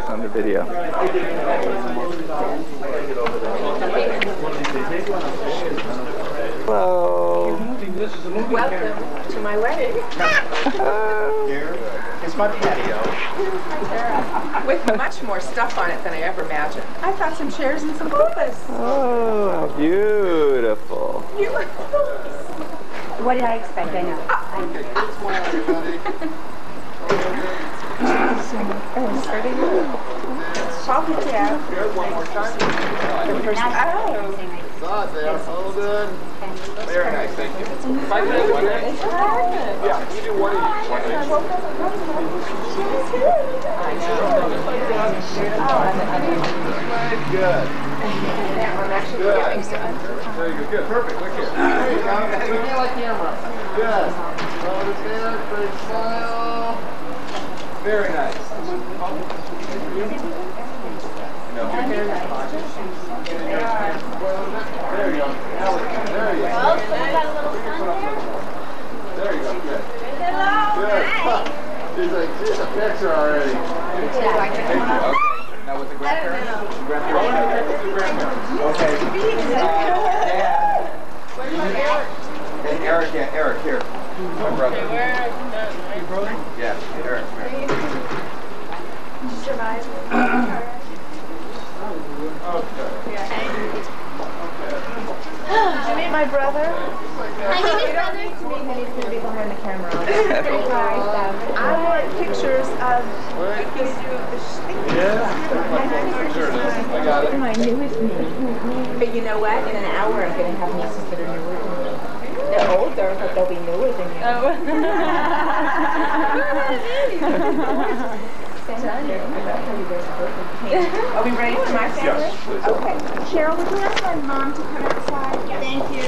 going to look nice on the video. Hello. Welcome to my wedding. It's my patio. With much more stuff on it than I ever imagined. I've got some chairs and some sofas. Oh, how beautiful. You What did I expect? I know. Coffee tab. One more time. Oh. Thought there. Hold on. Very nice, thank you. If I one each. Yeah, you do one each. One each. Good. Good. Very good. Good. Perfect. Look here. There you go. Look like camera. Good. Hold it there. Great smile. Very nice. No. There you go. There you go. Well, so we got a little sun there. There you go. Good. Good. She's like, she's a picture already. Okay. Now with the grandparents? Grandparents. With the grandparents. Okay. And Eric, yeah, Eric, here. My brother. Your brother? Yeah, Eric. Did you meet my brother? Hi, name is brother. He's going to be behind the camera. I want pictures of his I got it. My newest me. But you know what? In an hour, I'm going to have nieces that are newer than me. They're older, but they'll be newer than you. Oh. Are we ready for my family? Yes, please. Okay. Cheryl, would you ask my mom to come outside? Thank you.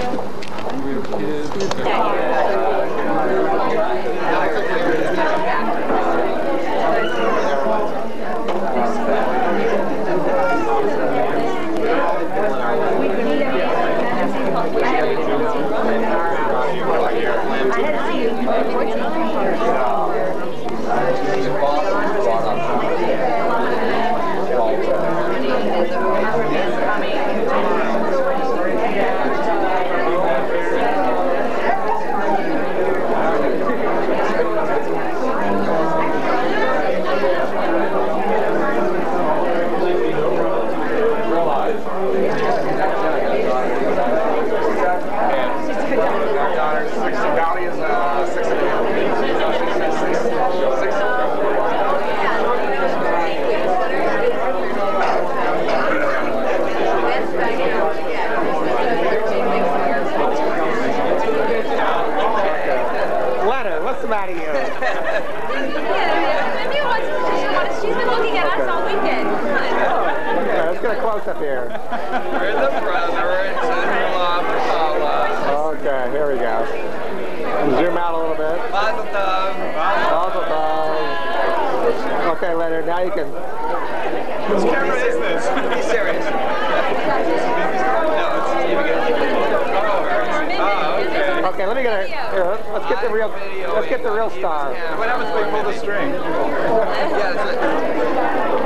Our daughter, six, Valley is, uh, six. Leonard, what's the matter with you? She's been looking at us all weekend. Okay, let's get a close-up here. We're the brother sister-in-law for Okay, here we go. Zoom out a little bit. Mazel tov. Mazel tov. Okay, Leonard, now you can. Whose camera is this? Be serious. No, it's Steve again. Oh, okay. Okay, let me get a. Here, let's get the real. Let's get the real star. What happens if they pull the string? Yeah, that's it.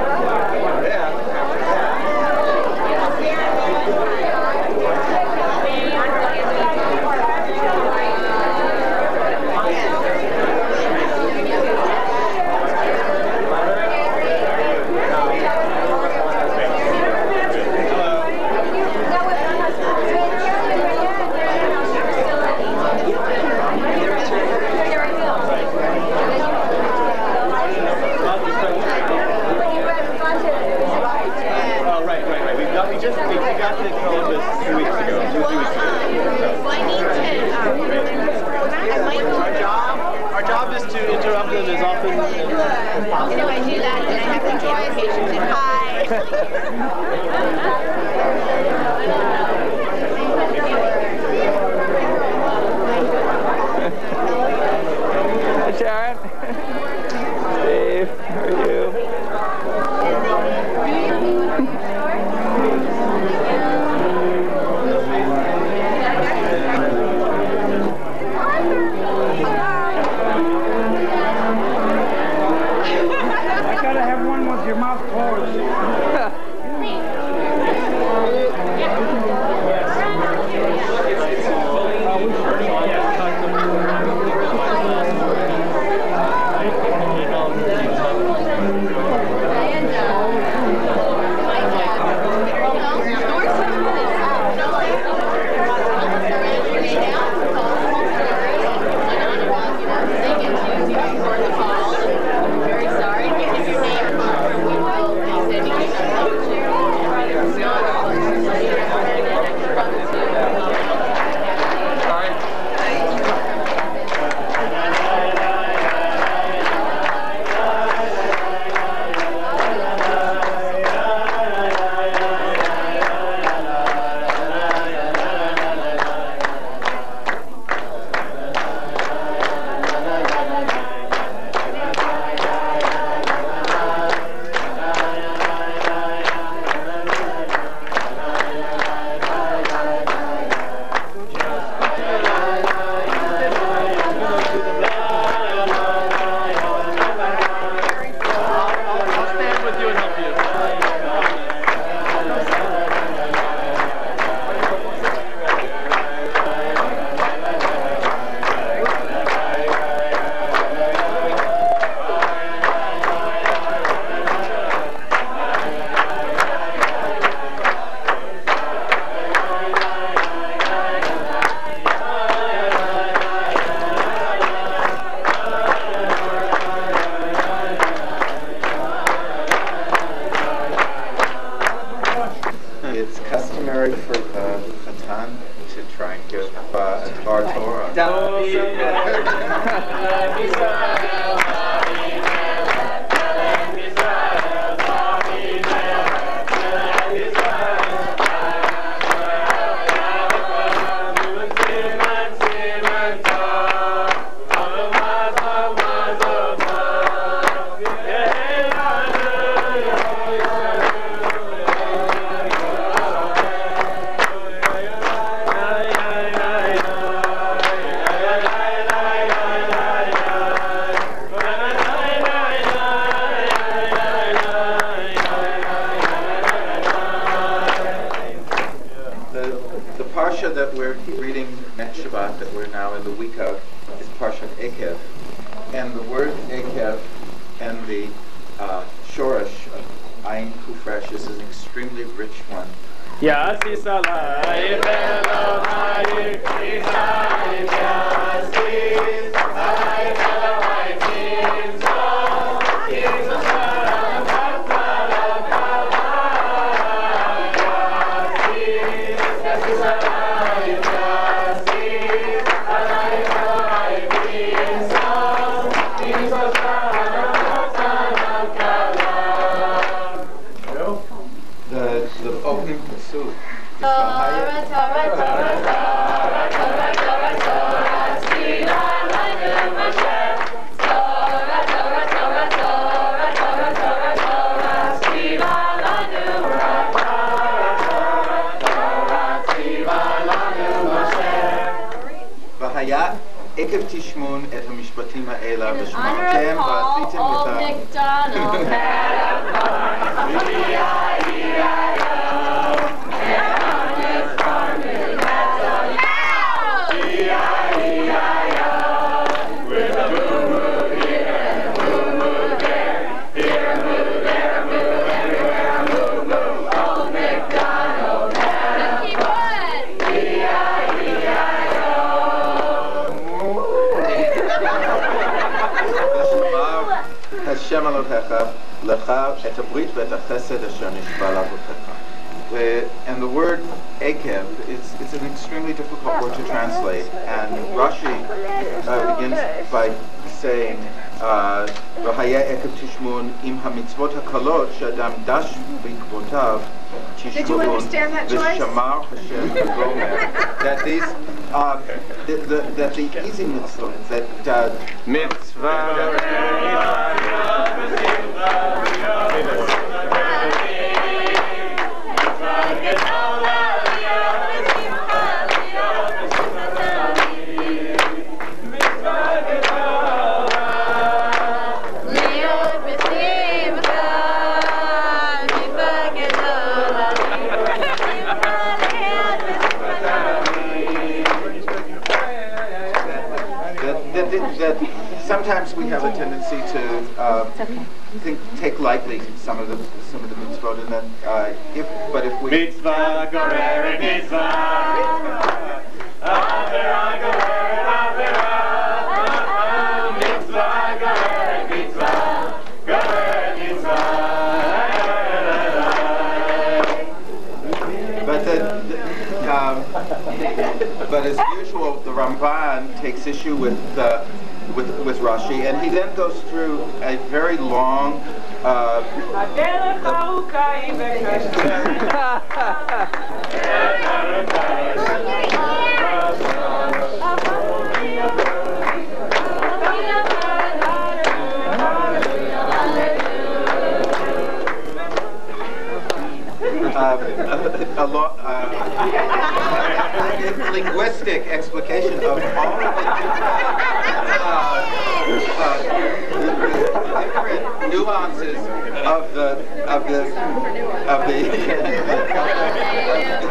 Of the.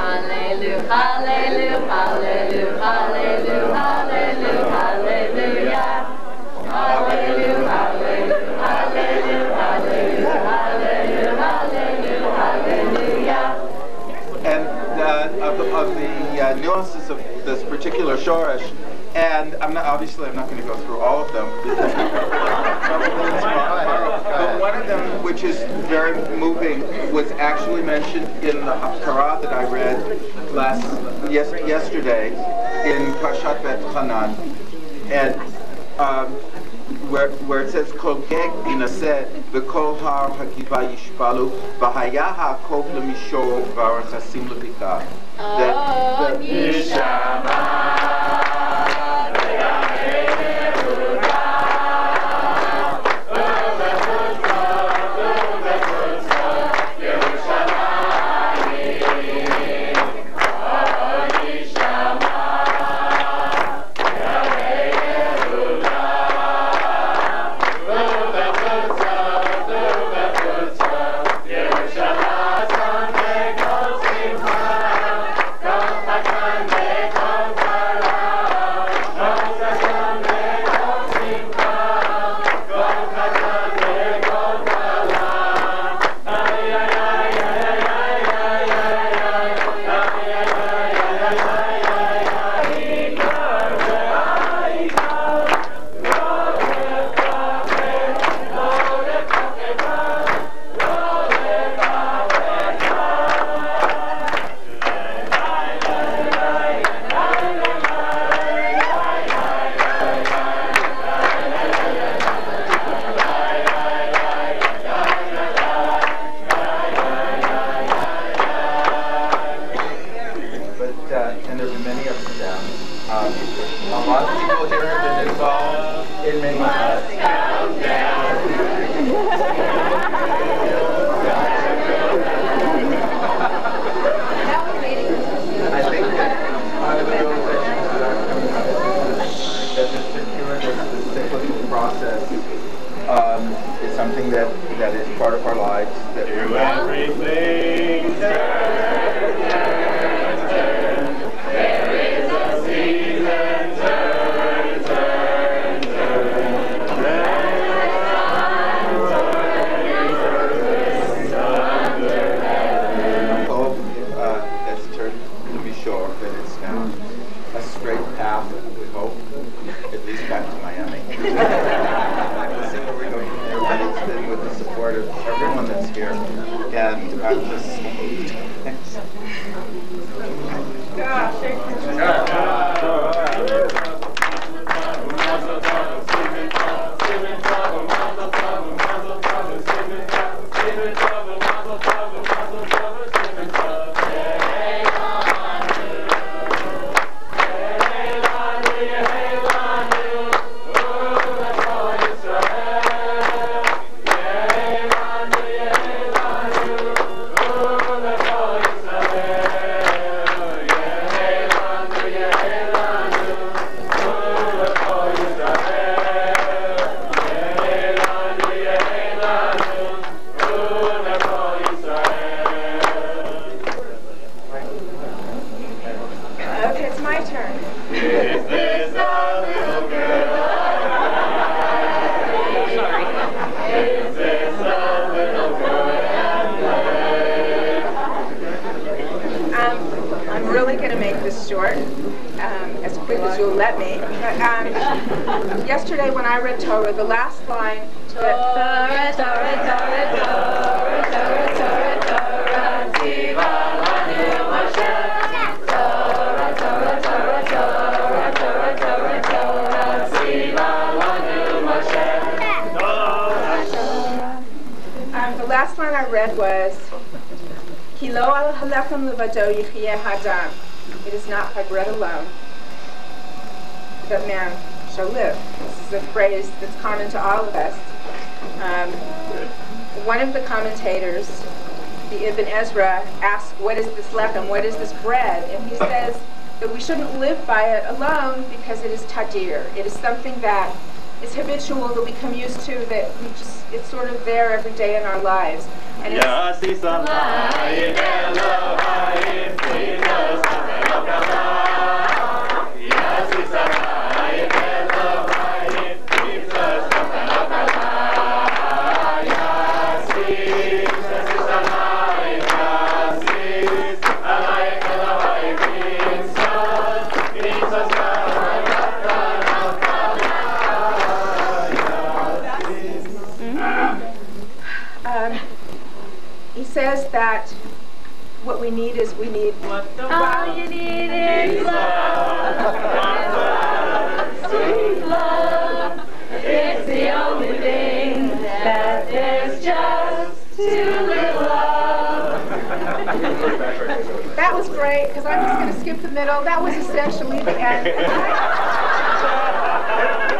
Hallelujah, hallelujah, hallelujah, hallelujah, hallelujah, hallelujah. Hallelujah, hallelujah, hallelujah, hallelujah, and uh, of the, of the uh, nuances of this particular shorish. And I'm not obviously I'm not going to go through all of them. because probably it's tomorrow. But one of them, which is very moving, was actually mentioned in the Haftarah that I read last yes, yesterday in Parshat Bet Hanan, and um, where, where it says kol geg binaseh v'kol har hagiva yishpalu v'haya ha'kov lemishor v'arachasim lebika. That, that, of our lives. That Do we're everything turn, turn, turn. There is a season, turn, turn, turn. hope uh, turned to be sure that it's now a straight path, we hope, at least back to Miami. we'll see where we go from there, but it's been with the support of everyone that's here. And I'm just. Mazel habitual, that we come used to, that we just, it's sort of there every day in our lives. And it's, Yasi samayim Elohim we need is we need what the All you need is love. Sweet love. It's the only thing that there's just too little of. That was great, because I'm just going to skip the middle. That was essentially the end.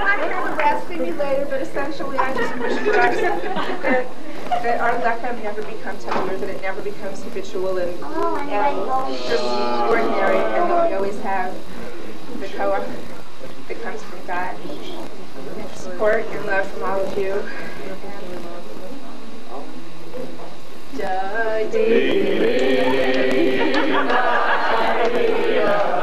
I hear the rest maybe later, but essentially I just wish us that, that our lechem never becomes tender, that it never becomes habitual and, and just ordinary, and that we always have the koach that comes from God. And support and love from all of you. Brian.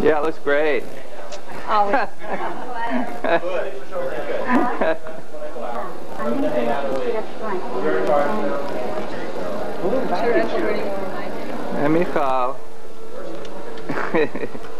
Yeah, it looks great. and Michal.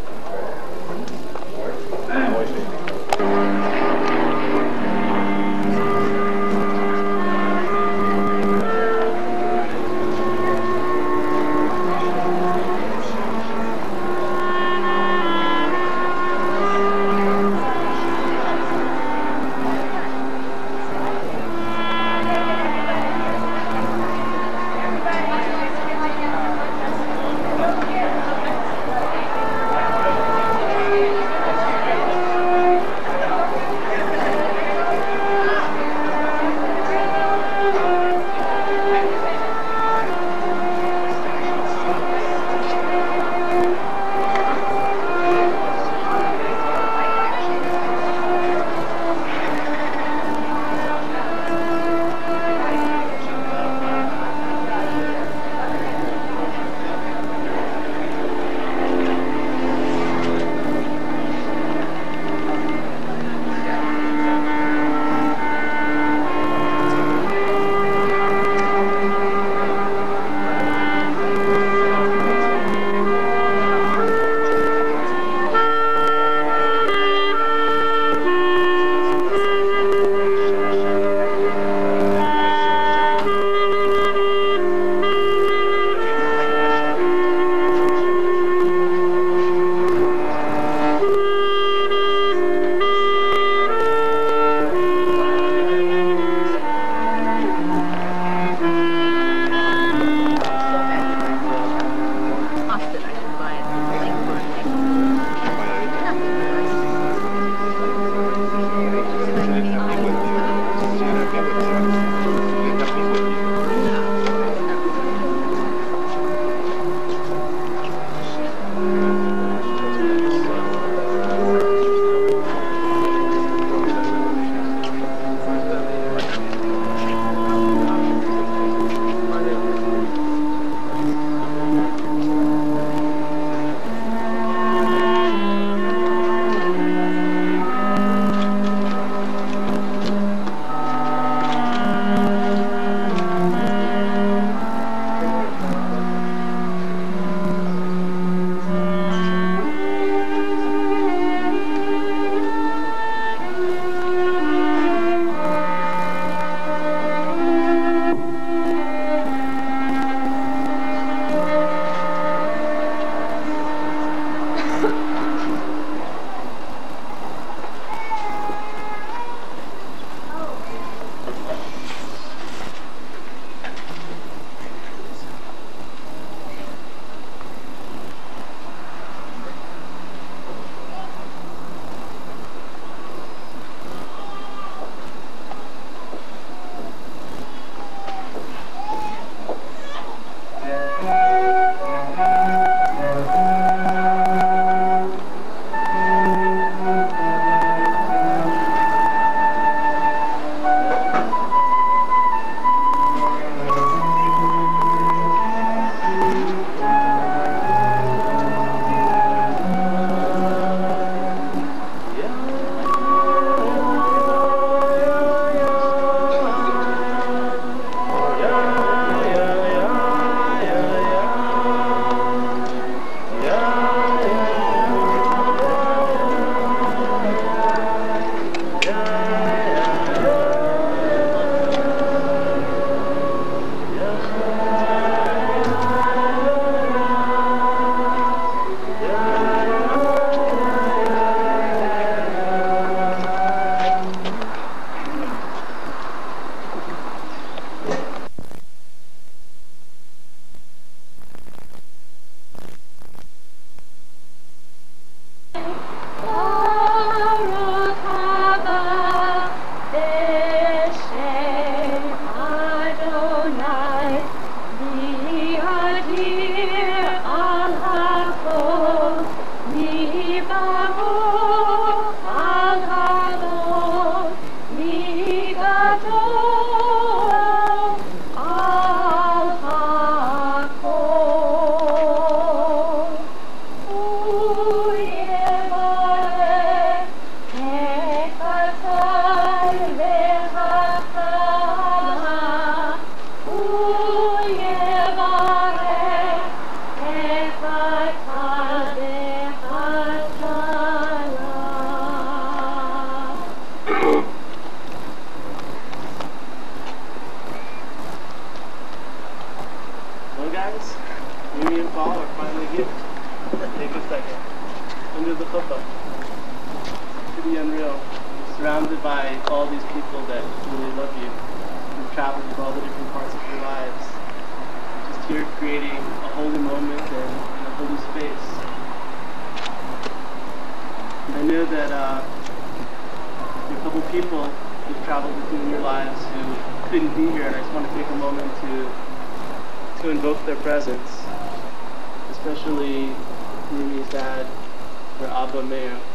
or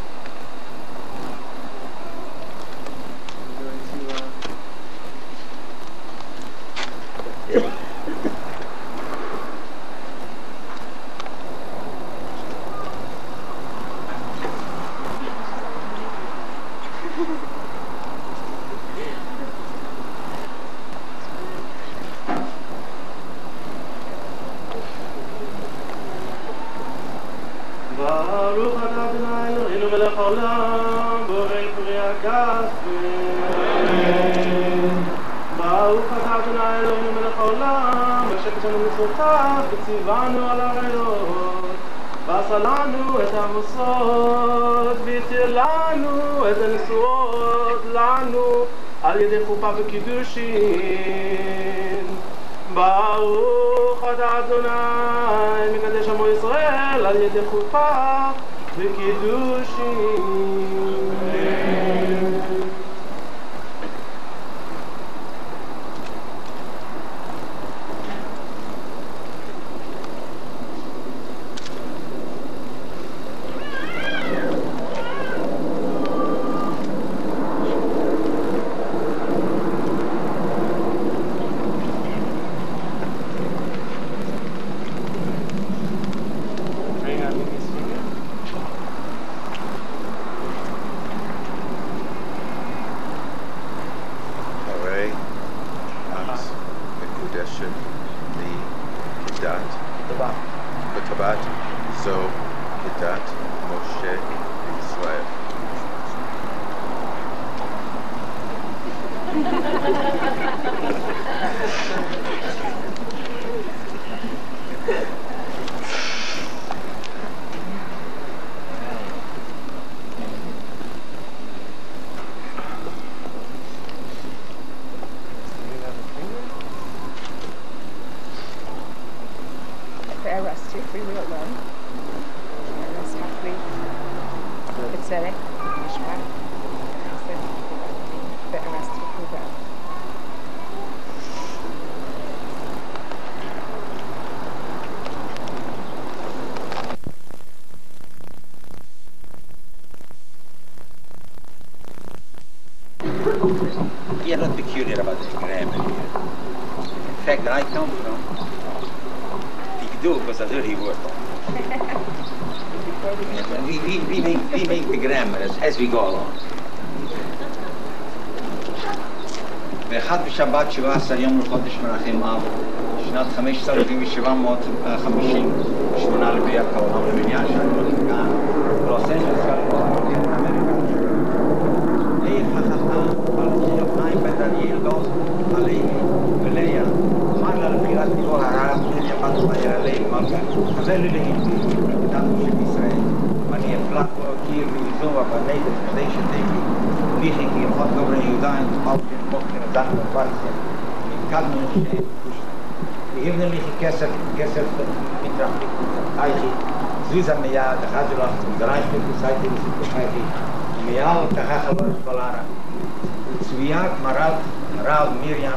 Yeah, not peculiar about this grammar here. In fact, I come from Tikdu, because I dirty word. Yes, and we, we, we, make, we make the grammar as, as we go along. באחד בשבת 17 יום לחודש מנחם אב, שנת 5750, לביאת העולם לבניין שלנו כאן, לוס אנג'לס, קליפורניה, Daniel alle lei Peleia parla al pirati con la rara che Volagara ha fatto tagliare lei il marcato fratello di Egitto tanto di Israele ma ne è flacco chi risolva per lei del Kadesh Tevi dice che il fatto per aiutare in spalto in bocca in danno a parte in calmo in scena ויבנה לי כסף, כסף מטרח, הייתי, זריזה מיד, אחת שלך, דרשתי, פיסייתי, וסיפוחייתי, מיד, ככה חלון שבלרה. צביעה גמרת רב מרים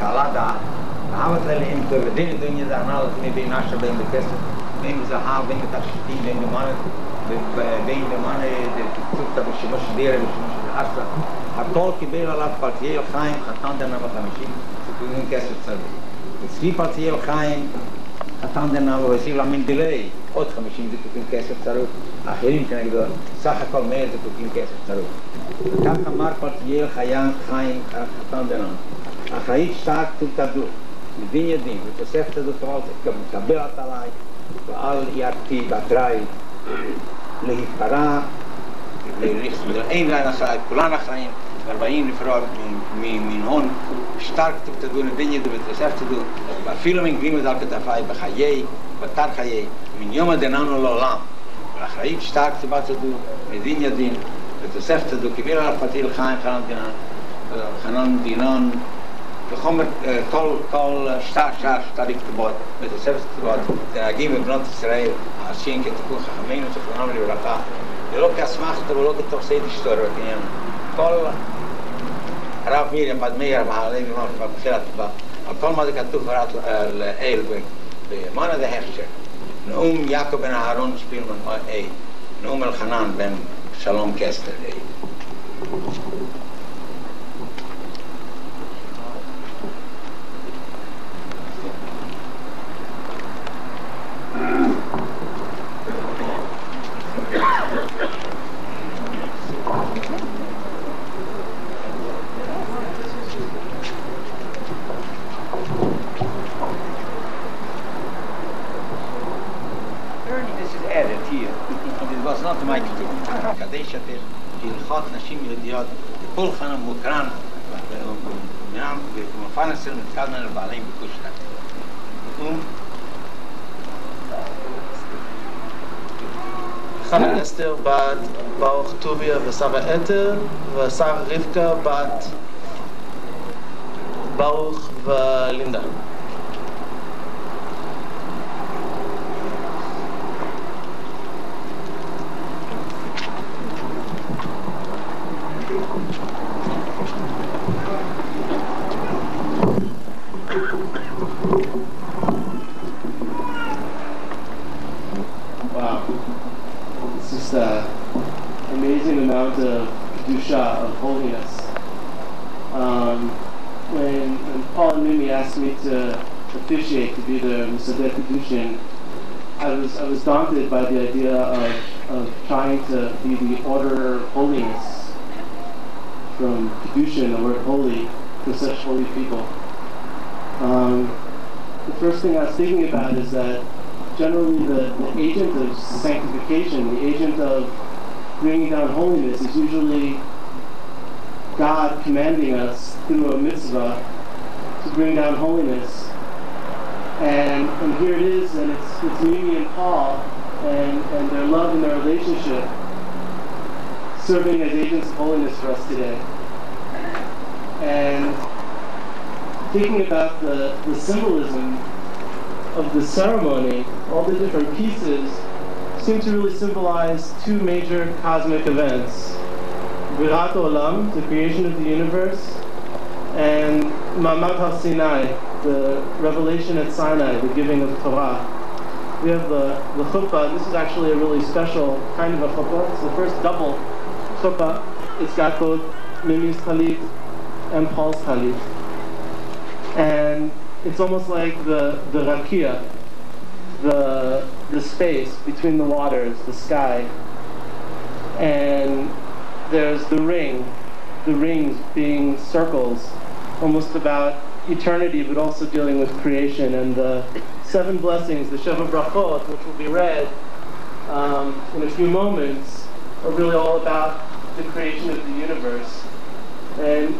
קלדה, אהבת להם תולדין דוניה זענה לפני בין אשר בין בכסף, בין זהב, בין בתכשיטים, בין דמנה, בין דמנה דקצוקתא בשימוש דירה, בשימוש אסלה. הכל קיבל עליו פלטיאל חיים, חתן דנה בחמישים, סיפורים כסף צדיק. אצלי פלטיאל חיים, חתן דנה והוסיף לה מנדלי, עוד חמישים זיקוקים כסף צרוף, אחרים כנגדו, סך הכל מאיר זה תוקים כסף, צרוף. כך אמר פרטייל חיין חיים חתן דנון, החיית שטעת תלתדו, מבין ידים, ותוספת את התורות, כמקבלת עליי, ועל ידתי בתראי, להתפרע, אין לאן אחראי, כולן אחראים, ארבעים לפרור ממינון, שטר כתוב תדעו לבין ידעו ותוסף תדעו, ואפילו מגבים את על כתפיי בחיי, בתר חיי, מן יום הדנן הוא לעולם. אחראית שטארק צבא צדו, מדין ידין, ותוסף צדו, כביר על פתיל חיים חנן דינן, חנן דינן, וחומר כל, כל שטאר שטאר שטאר כתובות, ותוסף צבא, תאגים ובנות ישראל, השין כתקור חכמינו, תכנון לברכה, ולא כאסמכת ולא כתורסי דשתור, וכניין, כל רב מירים, בד מיר, מעלה ממש, בבחיר התובה, על כל מה זה כתוב ורד לאלגוי, במונה דה הכשר, נאום יעקב בן אהרון שפילמן A, נאום אלחנן בן שלום קסטר A. This Kid. קדש אתם, כהלכות נשים יהודיות, כולכן מוקרן, אצל מתקדמן לבעלים בקושטן. חנה אסתר בת ברוך טוביה ושרה אתר, ושרה רבקה בת ברוך ולינדה. Of Kedusha, of holiness. Um, when, when Paul and Mimi asked me to officiate, to be the Mesader Kedushin, I was, I was daunted by the idea of, of trying to be the order of holiness from Kedushin, the word holy, to such holy people. Um, the first thing I was thinking about is that generally the, the agent of sanctification, the agent of bringing down holiness is usually God commanding us through a mitzvah to bring down holiness. And, and here it is, and it's, it's Mimi and Paul and, and their love and their relationship serving as agents of holiness for us today. And thinking about the, the symbolism of the ceremony, all the different pieces seem to really symbolize two major cosmic events. Briat Olam, the creation of the universe, and Ma'amad Har Sinai, the revelation at Sinai, the giving of Torah. We have the, the chuppah. This is actually a really special kind of a chuppah. It's the first double chuppah. It's got both Mimi's talit and Paul's talit. And it's almost like the, the rakia, the, the space between the waters, the sky. And there's the ring, the rings being circles, almost about eternity, but also dealing with creation. And the seven blessings, the Sheva Brachot, which will be read um, in a few moments, are really all about the creation of the universe. And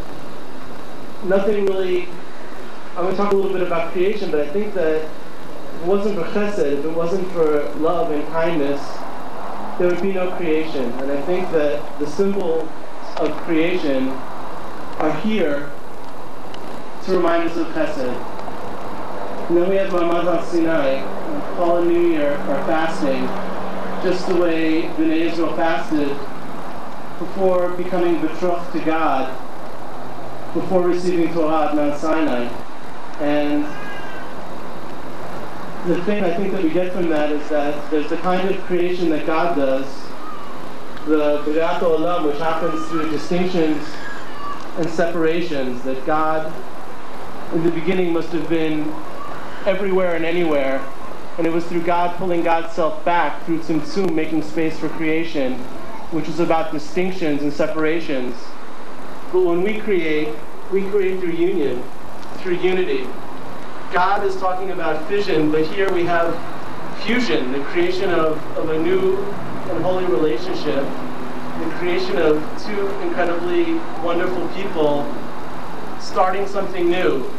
nothing really I'm going to talk a little bit about creation, but I think that it wasn't for chesed, if it wasn't for love and kindness, there would be no creation. And I think that the symbols of creation are here to remind us of chesed. And then we have Mamad Sinai. Paul and New Year are fasting, just the way Bnei Israel fasted before becoming betrothed to God, before receiving Torah at Mount Sinai. And the thing I think that we get from that is that there's the kind of creation that God does, the Briat Olam, which happens through distinctions and separations, that God in the beginning must have been everywhere and anywhere, and it was through God pulling God's self back, through Tzimtzum, making space for creation, which is about distinctions and separations. But when we create, we create through union through unity. God is talking about fission, but here we have fusion, the creation of, of a new and holy relationship, the creation of two incredibly wonderful people starting something new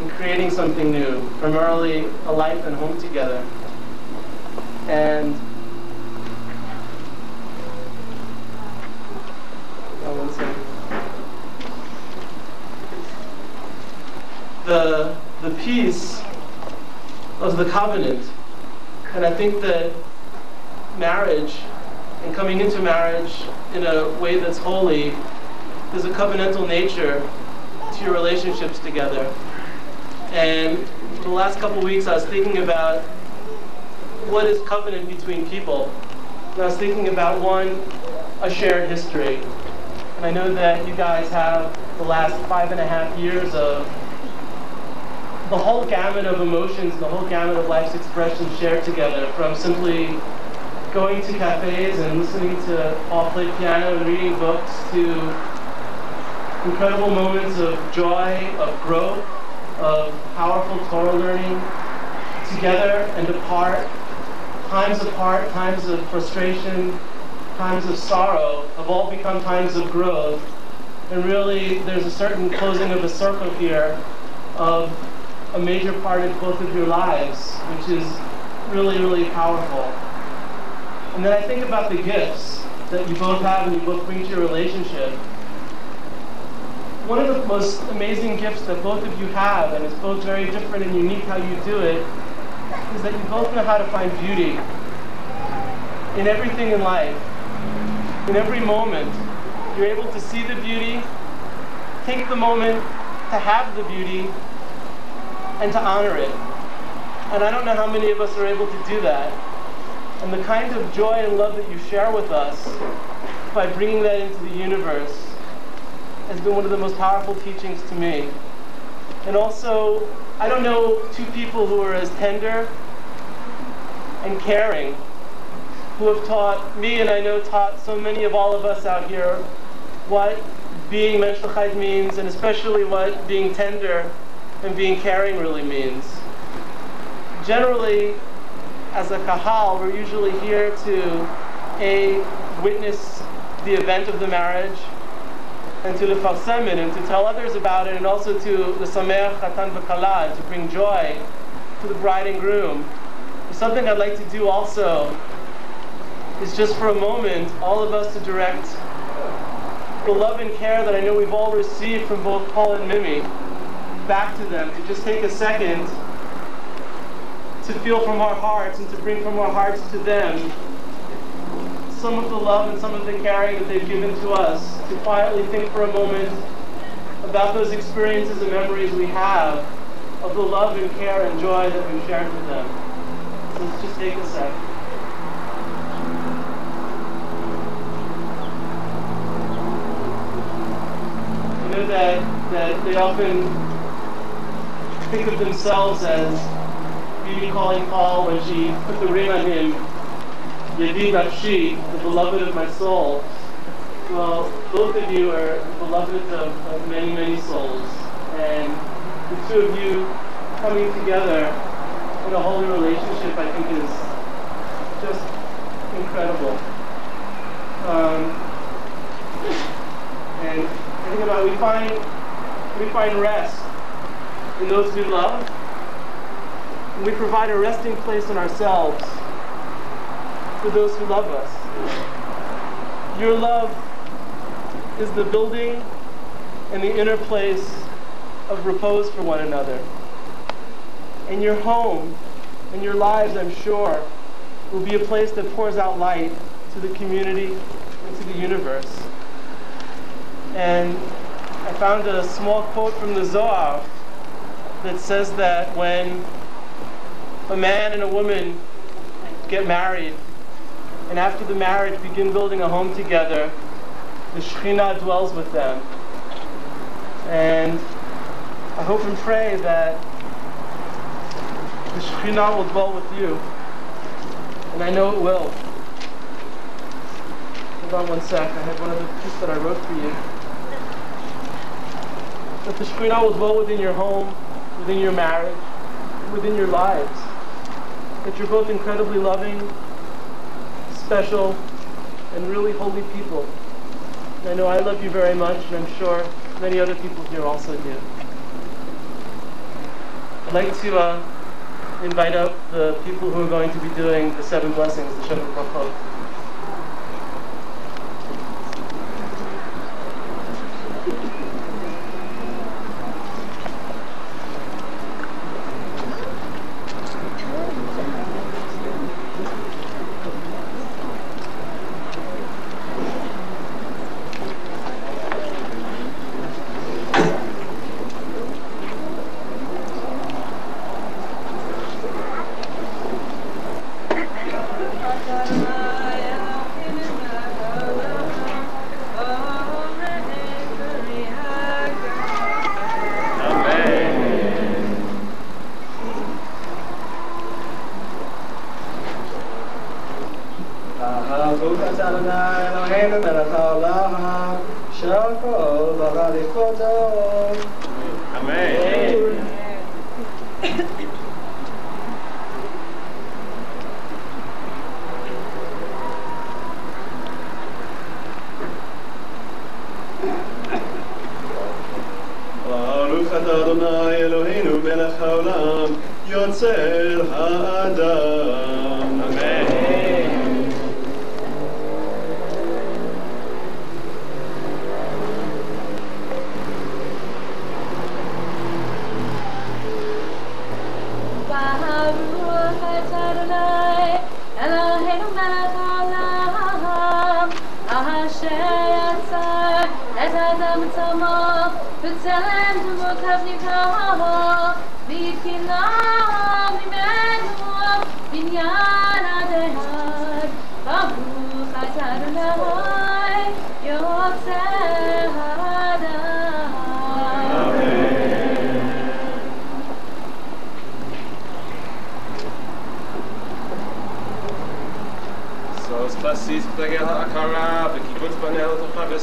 and creating something new, primarily a life and home together. And. The the peace of the covenant, and I think that marriage and coming into marriage in a way that's holy there's a covenantal nature to your relationships together. And the last couple weeks, I was thinking about what is covenant between people. And I was thinking about one, a shared history. And I know that you guys have the last five and a half years of the whole gamut of emotions, the whole gamut of life's expressions shared together, from simply going to cafes and listening to all play piano and reading books to incredible moments of joy, of growth, of powerful Torah learning, together and apart, times apart, times of frustration, times of sorrow, have all become times of growth. And really, there's a certain closing of a circle here of a major part of both of your lives, which is really, really powerful. And then I think about the gifts that you both have and you both bring to your relationship one of the most amazing gifts that both of you have, and it's both very different and unique how you do it, is that you both know how to find beauty in everything in life. In every moment, you're able to see the beauty, take the moment to have the beauty, and to honor it. And I don't know how many of us are able to do that. And the kind of joy and love that you share with us by bringing that into the universe has been one of the most powerful teachings to me. And also, I don't know two people who are as tender and caring, who have taught me and I know taught so many of all of us out here what being menschlichkeit means, and especially what being tender and being caring really means. Generally, as a kahal, we're usually here to a witness the event of the marriage, and to lefarsem it and to tell others about it and also to the sameach chatan v'kala to bring joy to the bride and groom. Something I'd like to do also is just for a moment all of us to direct the love and care that I know we've all received from both Paul and Mimi back to them to just take a second to feel from our hearts and to bring from our hearts to them some of the love and some of the caring that they've given to us, to quietly think for a moment about those experiences and memories we have of the love and care and joy that we've shared with them. So let's just take a second. Know that, that they often think of themselves as Mimi calling Paul when she put the ring on him Yedi Nafshi, the beloved of my soul. Well, both of you are beloved of, of many, many souls. And the two of you coming together in a holy relationship, I think, is just incredible. Um, and I think about we find we find rest in those we love. And we provide a resting place in ourselves for those who love us. Your love is the building and the inner place of repose for one another. And your home and your lives, I'm sure, will be a place that pours out light to the community and to the universe. And I found a small quote from the Zohar that says that when a man and a woman get married, and after the marriage begin building a home together, the Shekhinah dwells with them. And I hope and pray that the Shekhinah will dwell with you. And I know it will. Hold on one sec, I have one other piece that I wrote for you. That the Shekhinah will dwell within your home, within your marriage, within your lives. That you're both incredibly loving, special and really holy people. I know I love you very much, and I'm sure many other people here also do. I'd like to uh, invite up the people who are going to be doing the seven blessings, the Sheva Brachot.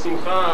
استنخاء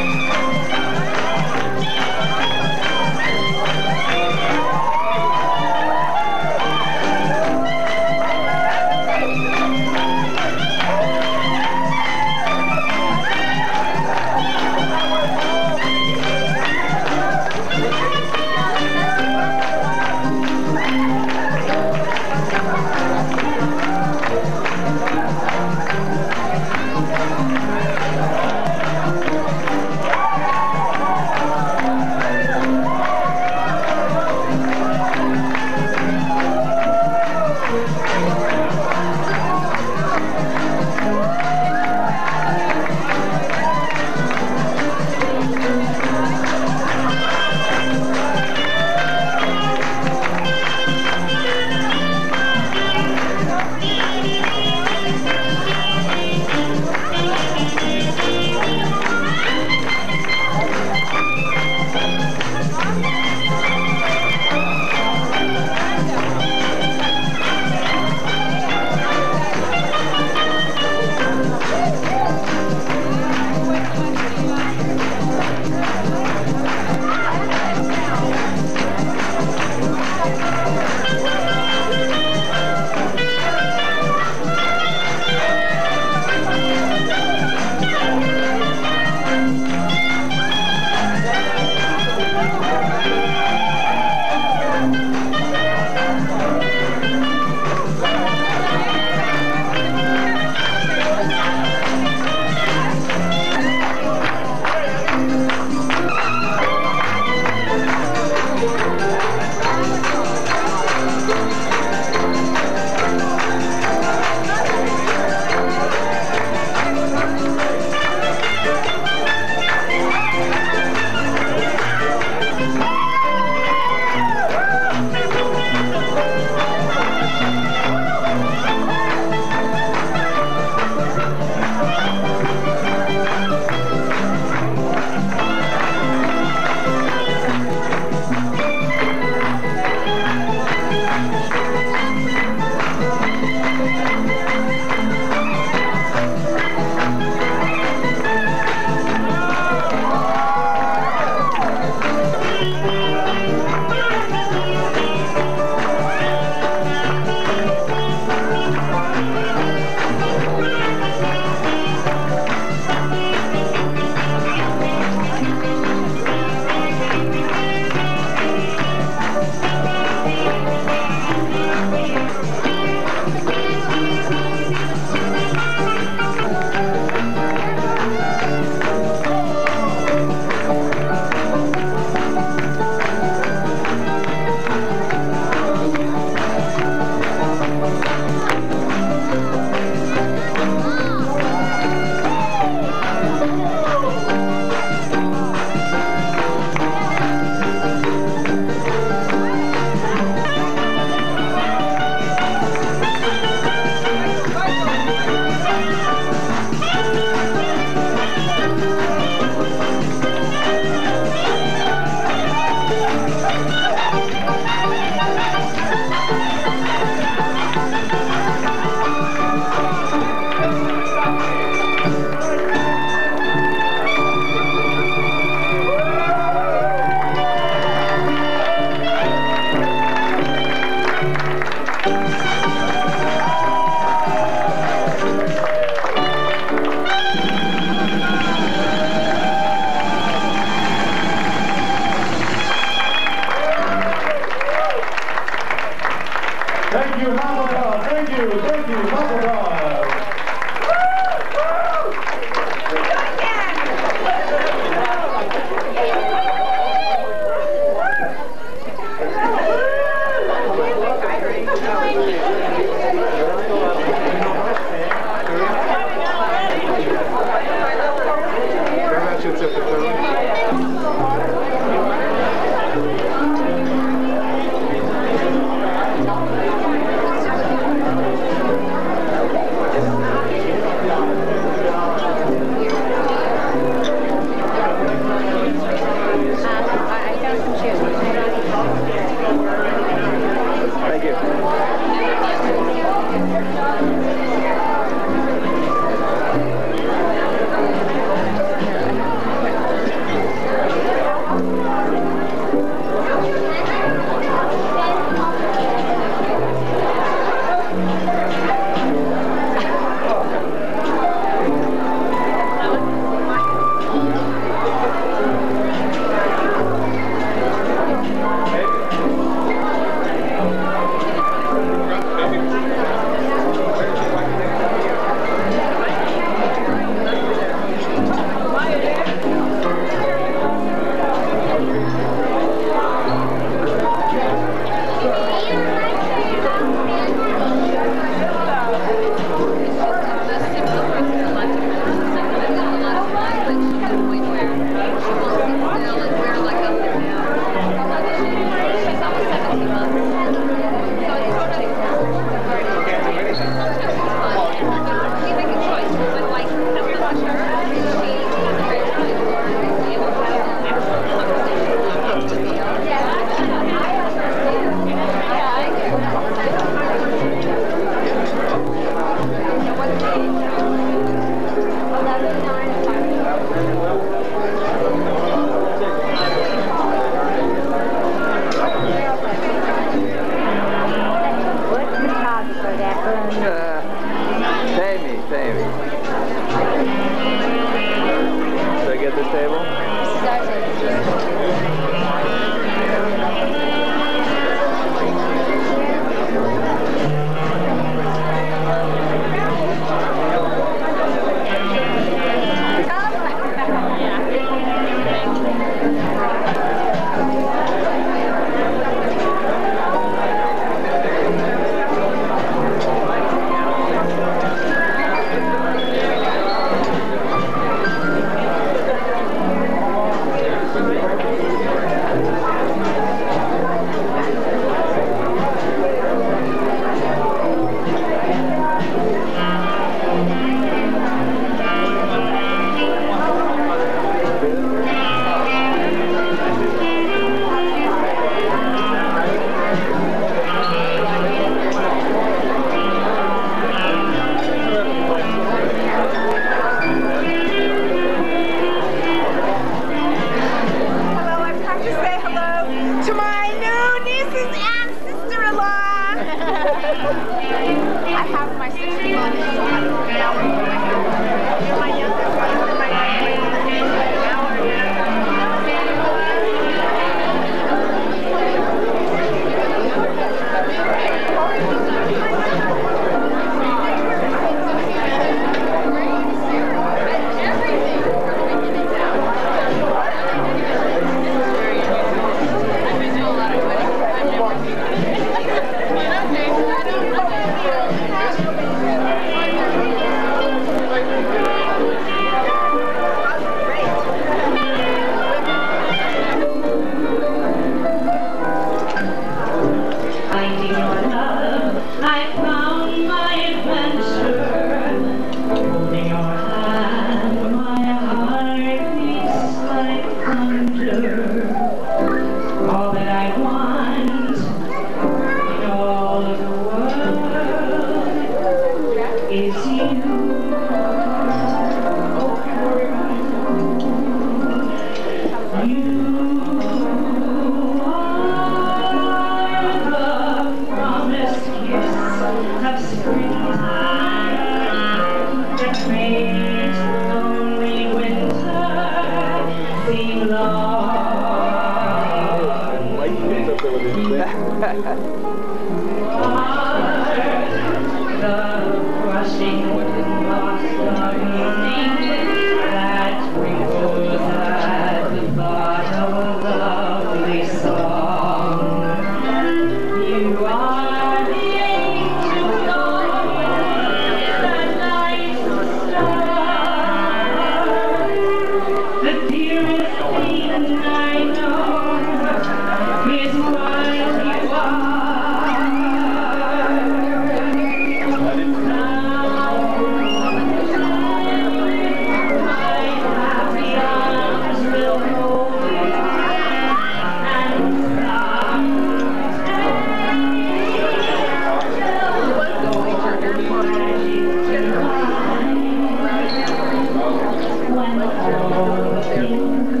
morte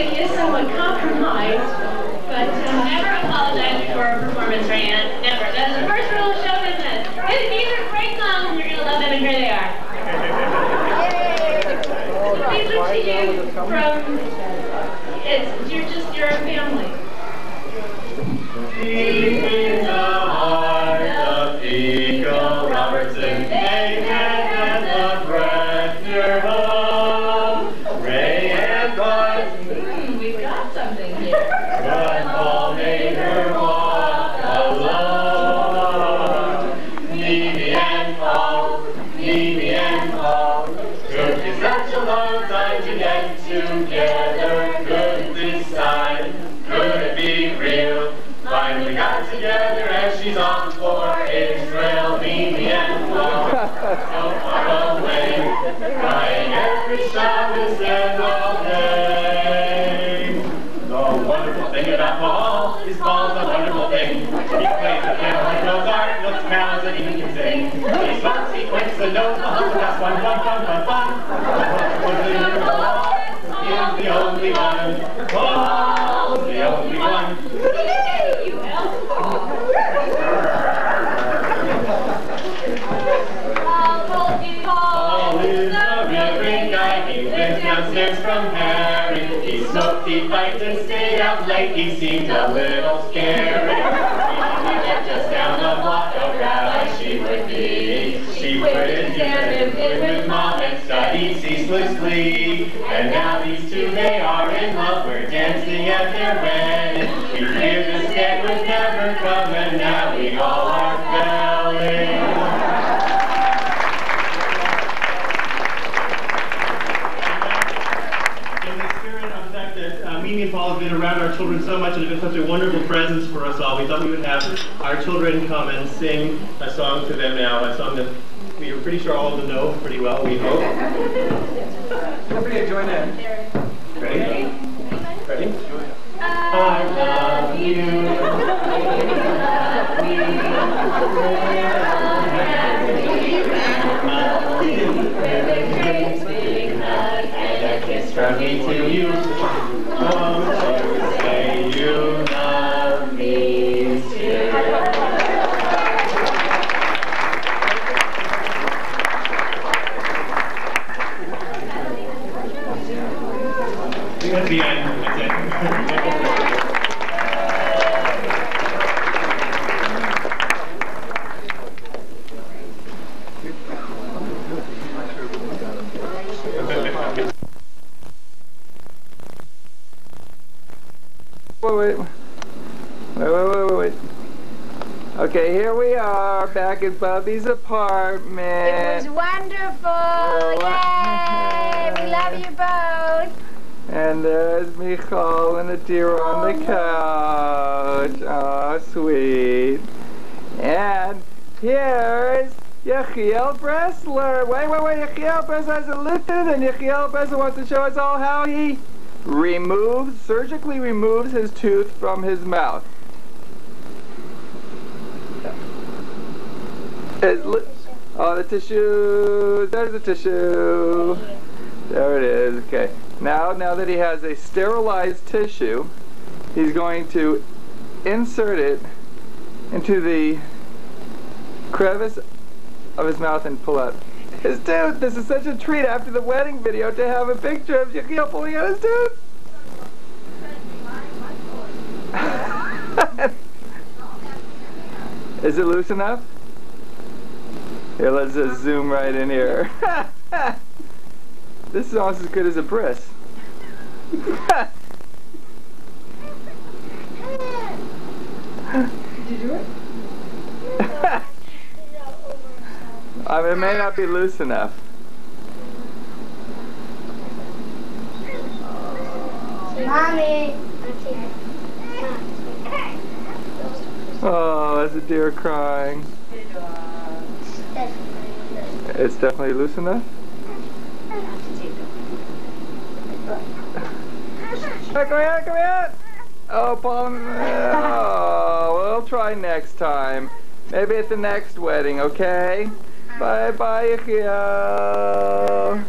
So our shtick is somewhat compromised, but uh, never apologize before a performance, Rayanne. Never. That is the first rule of show business. These- These are great songs, and you're going to love them, and here they are. These are to you from, it's, you're just, you're a family. Together. Couldn't decide, could it be real? Finally got together and she's on for Israel. And Paul, so far away, crying every Shabbos and all day. The wonderful thing about Paul is Paul's a wonderful thing. He plays the piano like Mozart, looks cows and even can sing. He smokes, he quits the notes, the hustle, that's fun, fun, fun, fun, fun. The only one. Paul's the only one. You guy. He lives downstairs from Harry. He smoked, he fights and stayed up late. He seemed a little scary. He lived just down the block of rabbi she would be. Quit and lived with mom and studied ceaselessly. And now these two, they are in love. We're dancing at their wedding. We feared this day would never come, and now we all are. In uh, Mimi and Paul have been around our children so much and have been such a wonderful presence for us all, we thought we would have our children come and sing a song to them now, a song that we are pretty sure all of them know pretty well, we hope. Everybody join in. Ready? Ready? I love you. And a kiss from me to you. You say you love back at Bubby's apartment. It was wonderful. Yay! We love you both. And there's Michal and Adira on the oh, couch. Oh, sweet. And here's Yechiel Bressler. Wait, wait, wait. Yechiel Bressler has a lifted, and Yechiel Bressler wants to show us all how he removes, surgically removes his tooth from his mouth. His li- oh, the tissue. There's the tissue. There it is. Okay. Now, now that he has a sterilized tissue, he's going to insert it into the crevice of his mouth and pull out his tooth. This is such a treat after the wedding video to have a picture of Yechiel pulling out his tooth. is it loose enough? Here, let's just zoom right in here. this is almost as good as a bris. Did you do it? I mean, it may not be loose enough. Mommy. Oh, that's a deer crying. It's definitely loose enough? Come here, come here! Oh, Paul, oh, we'll try next time. Maybe at the next wedding, okay? Bye bye, Yechia.